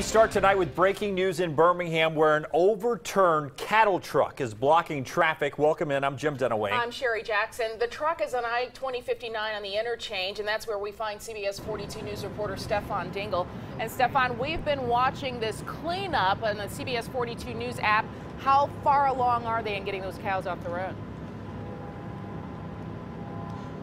We start tonight with breaking news in Birmingham where an overturned cattle truck is blocking traffic. Welcome in. I'm Jim Dunaway. I'm Sherry Jackson. The truck is on I-2059 on the interchange, and that's where we find CBS 42 News reporter Stefan Dingle. And Stefan, we've been watching this cleanup on the CBS 42 News app. How far along are they in getting those cows off the road?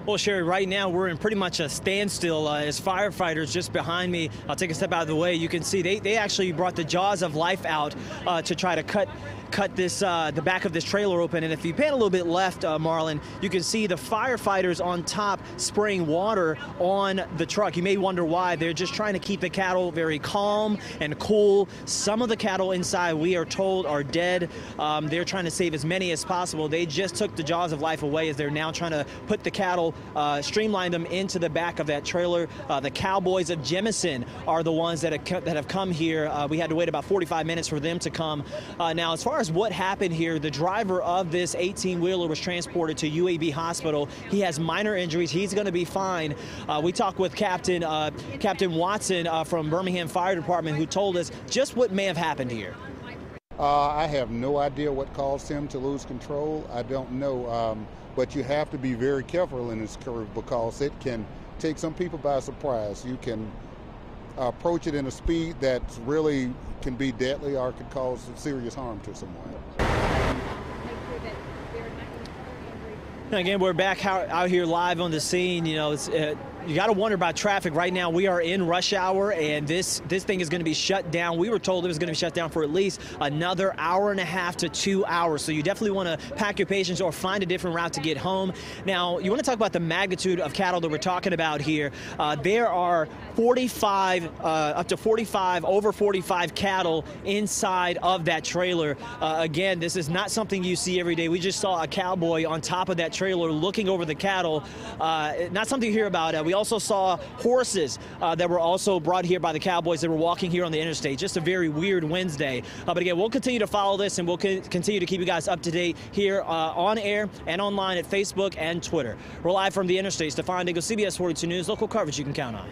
Well, Sherry, right now we're in pretty much a standstill uh, as firefighters just behind me. I'll take a step out of the way. You can see they, they actually brought the jaws of life out uh, to try to cut cut this uh, the back of this trailer open. And if you pan a little bit left, uh, Marlon, you can see the firefighters on top spraying water on the truck. You may wonder why. They're just trying to keep the cattle very calm and cool. Some of the cattle inside, we are told, are dead. Um, they're trying to save as many as possible. They just took the jaws of life away as they're now trying to put the cattle uh, streamline them into the back of that trailer. Uh, the Cowboys of Jemison are the ones that have, that have come here. Uh, we had to wait about 45 minutes for them to come. Uh, now, as far as what happened here, the driver of this 18-wheeler was transported to UAB Hospital. He has minor injuries. He's going to be fine. Uh, we talked with Captain uh, Captain Watson from Birmingham Fire Department, who told us just what may have happened here. Uh, I have no idea what caused him to lose control. I don't know. Um, but you have to be very careful in this curve because it can take some people by surprise. You can approach it in a speed that really can be deadly or could cause serious harm to someone. Again, we're back out here live on the scene. You know, it's, uh, you got to wonder about traffic right now. We are in rush hour, and this this thing is going to be shut down. We were told it was going to be shut down for at least another hour and a half to two hours. So you definitely want to pack your patience or find a different route to get home. Now, you want to talk about the magnitude of cattle that we're talking about here. Uh, there are 45, uh, up to 45, over 45 cattle inside of that trailer. Uh, again, this is not something you see every day. We just saw a cowboy on top of that trailer looking over the cattle. Uh, not something you hear about. Uh, we also saw horses uh, that were also brought here by the Cowboys that were walking here on the interstate. Just a very weird Wednesday. Uh, but again, we'll continue to follow this and we'll co continue to keep you guys up to date here uh, on air and online at Facebook and Twitter. We're live from the interstate. Stefan Dingle, CBS 42 News, local coverage you can count on.